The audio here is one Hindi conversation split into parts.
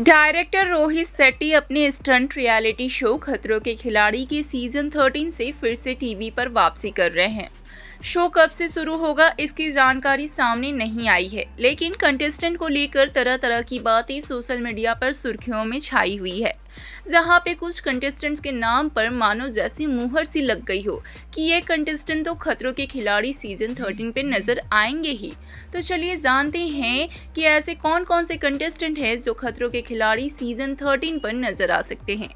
डायरेक्टर रोहित सेट्टी अपने स्टंट रियलिटी शो खतरों के खिलाड़ी के सीज़न 13 से फिर से टीवी पर वापसी कर रहे हैं। शो कब से शुरू होगा, इसकी जानकारी सामने नहीं आई है। लेकिन कंटेस्टेंट को लेकर तरह तरह की बातें सोशल मीडिया पर सुर्खियों में छाई हुई है। जहाँ पे कुछ कंटेस्टेंट्स के नाम पर मानो जैसी मुहर सी लग गई हो कि ये कंटेस्टेंट तो खतरों के खिलाड़ी सीज़न 13 पे नज़र आएँगे ही। तो चलिए जानते हैं कि ऐसे कौन कौन से कंटेस्टेंट हैं जो खतरों के खिलाड़ी सीज़न 13 पर नज़र आ सकते हैं।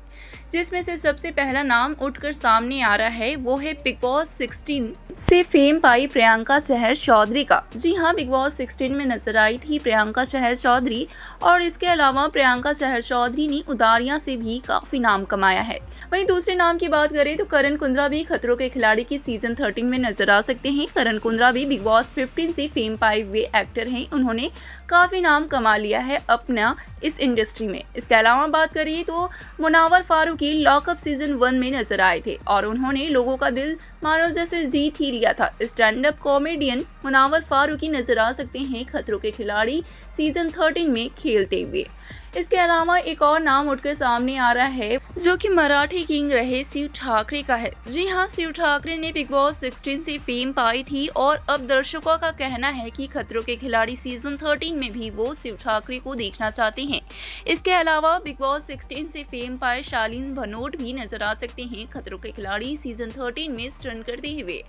जिसमें से सबसे पहला नाम उठकर सामने आ रहा है, वो है बिग बॉस 16 से फेम पाई प्रियंका चहर चौधरी का। जी हाँ बिग बॉस 16 में नज़र आई थी प्रियंका चहर चौधरी और इसके अलावा प्रियंका चहर चौधरी ने उदारिया से भी काफ़ी नाम कमाया है। वहीं दूसरे नाम की बात करें तो करण कुंद्रा भी खतरों के खिलाड़ी की सीज़न 13 में नज़र आ सकते हैं। करण कुंद्रा भी बिग बॉस 15 से फेम पाए हुए एक्टर हैं। उन्होंने काफ़ी नाम कमा लिया है अपना इस इंडस्ट्री में। इसके अलावा बात करिए तो Munawar Faruqui lockup season one में नज़र आए थे और उन्होंने लोगों का दिल मानो जैसे जीत ही लिया था। Stand up comedian Munawar Faruqui नज़र आ सकते हैं खतरों के खिलाड़ी सीज़न थर्टीन में खेलते हुए। इसके अलावा एक और नाम उठकर सामने आ रहा है, जो कि मराठी किंग रहे शिव ठाकरे का है। जी हाँ शिव ठाकरे ने बिग बॉस 16 से फेम पाई थी और अब दर्शकों का कहना है कि खतरों के खिलाड़ी सीज़न 13 में भी वो शिव ठाकरे को देखना चाहते हैं। इसके अलावा बिग बॉस 16 से फेम पाए शालीन भनोट भी नज़र आ सकते हैं खतरों के खिलाड़ी सीज़न थर्टीन में स्टन करते हुए।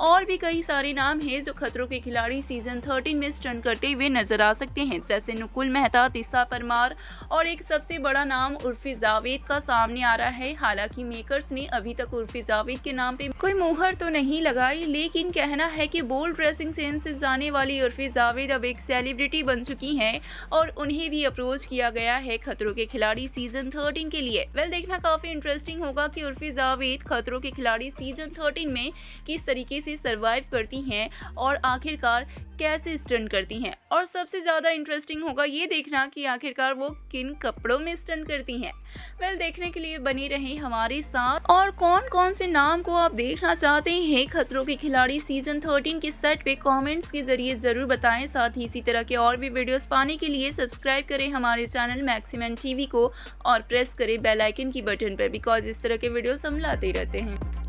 और भी कई सारे नाम है जो खतरों के खिलाड़ी सीज़न थर्टीन में स्टन करते हुए नज़र आ सकते हैं, जैसे नुकुल मेहता, तिस्सा परमार और एक सबसे बड़ा नाम उर्फी जावेद का सामने आ रहा है। हालाँकि मेकर्स ने अभी तक उर्फी जावेद के नाम पे कोई मुहर तो नहीं लगाई, लेकिन कहना है कि बोल्ड ड्रेसिंग सेंस से जाने वाली उर्फी जावेद अब एक सेलिब्रिटी बन चुकी हैं और उन्हें भी अप्रोच किया गया है खतरों के खिलाड़ी सीज़न थर्टीन के लिए। वेल देखना काफ़ी इंटरेस्टिंग होगा की उर्फी जावेद खतरों के खिलाड़ी सीज़न थर्टीन में किस तरीके से सर्वाइव करती हैं और आखिरकार कैसे स्टन करती हैं। और सबसे ज़्यादा इंटरेस्टिंग होगा ये देखना कि आखिरकार वो किन कपड़ों में स्टन करती हैं? वेल देखने के लिए बनी रहे हमारे साथ और कौन कौन से नाम को आप देखना चाहते हैं? खतरों के खिलाड़ी सीज़न 13 के सेट पे कमेंट्स के ज़रिए ज़रूर बताएँ। साथ ही इसी तरह के और भी वीडियोस पाने के लिए सब्सक्राइब करें हमारे चैनल मैक्सिमम टीवी को और प्रेस करें बेलाइकन की बटन पर बिकॉज़ इस तरह के वीडियोज़ हम लाते रहते हैं।